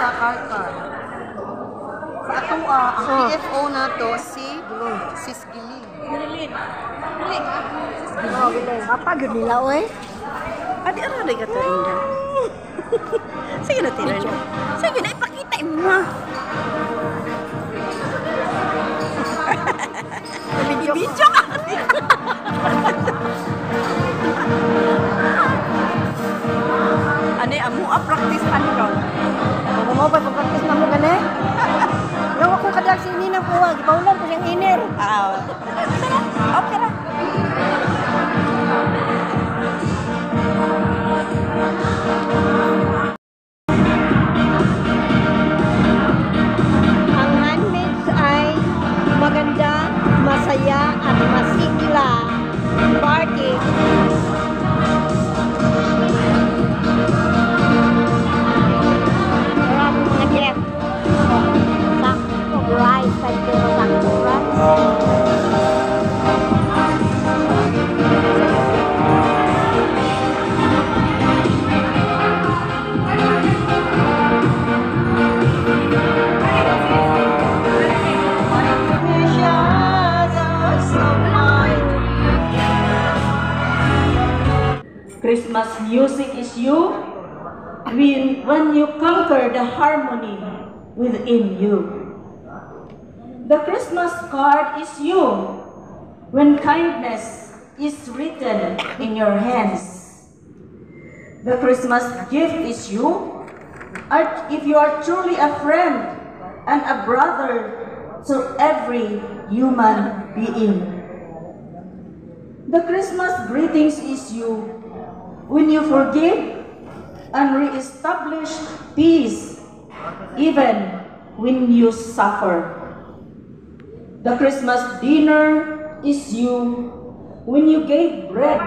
Sa Karkar. Sa atong ah, ang Oh. PFO na to si Sis Giling. Oh, bilang. Apa gud nila oy? Adi ano na ka to Inda? Sige na tira niya. Sige na ipakita mo. Video ka. Ani amo a practice ano raw? Gawa ko kadag si Nina ko, gipaulan ko siyang iner. Ah. Okay ra. Christmas music is you when, when you conquer the harmony within you. The Christmas card is you when kindness is written in your hands. The Christmas gift is you if you are truly a friend and a brother to every human being. The Christmas greetings is you when you forgive and reestablish peace even when you suffer. The Christmas dinner is you when you gave bread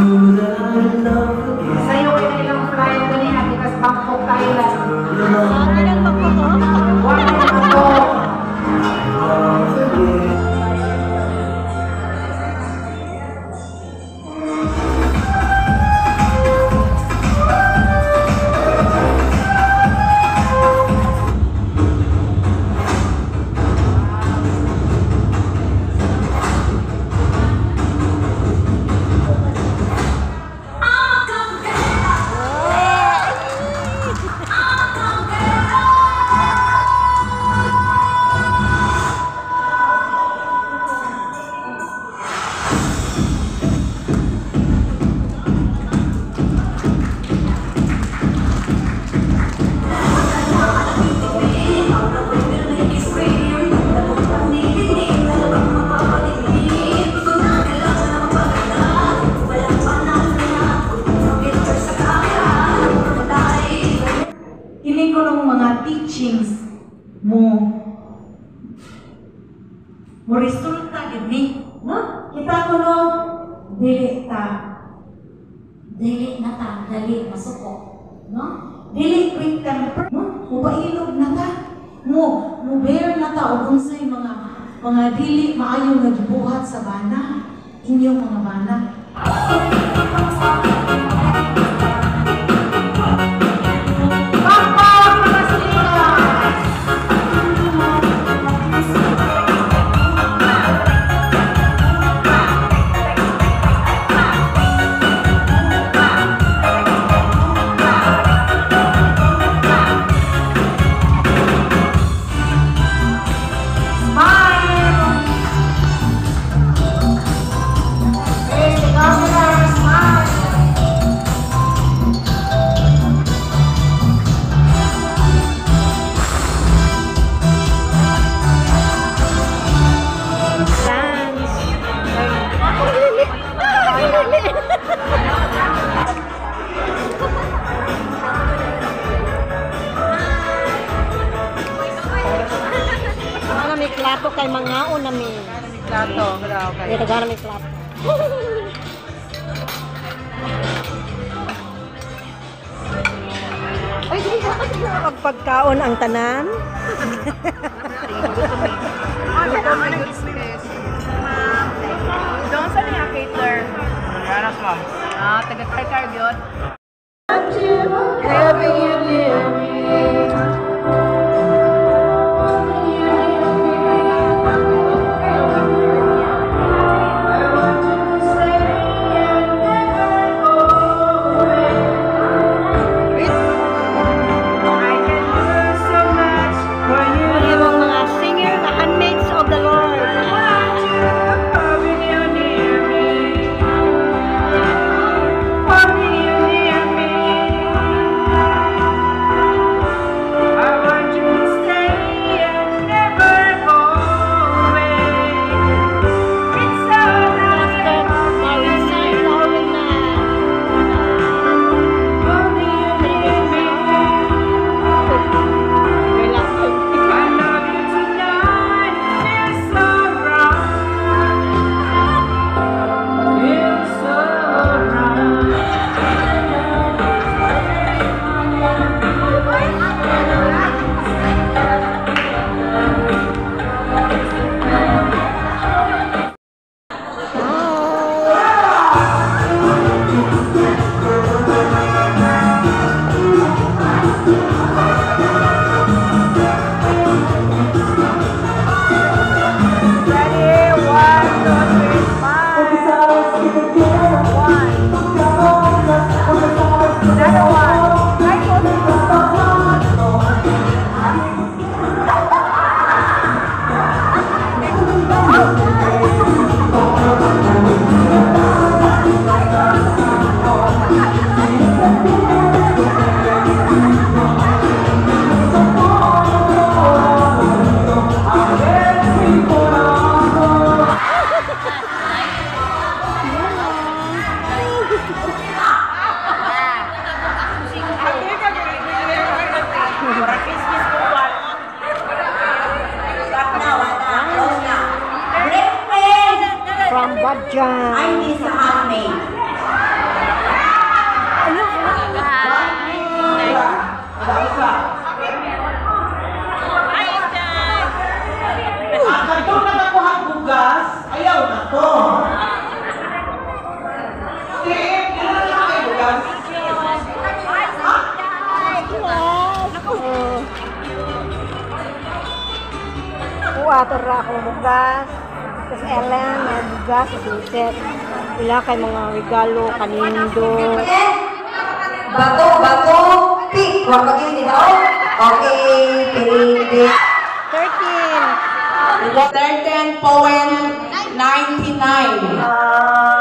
Sa'yo kayo nilang flight ko ni Happy Bangkok, Thailand. Mo resulta gid ni no? Kita ko no? Dili ta dili na ta dali masuko no? Dili quick temper no? Mubailog na ta. Mo mo na ta og unsay mga mga dili maayo nga gibuhat sa bana inyong mga bana Klato kay mga na may. Plato, grabe. May tagara may klato. Ay, di ka kasi pagkaon ang tanan. Doon sa niya, cater. Yanas, ma'am. Ah, taga-car-car yun. Kuwator ra ako bugas. Tapos Ellen, may bugas Suset. Wala kay mga regalo, kanindo. Bato, bato, pick. Huwag ko yun dito. Okay, pili. 13. 13.99. Nineteen to twenty-one.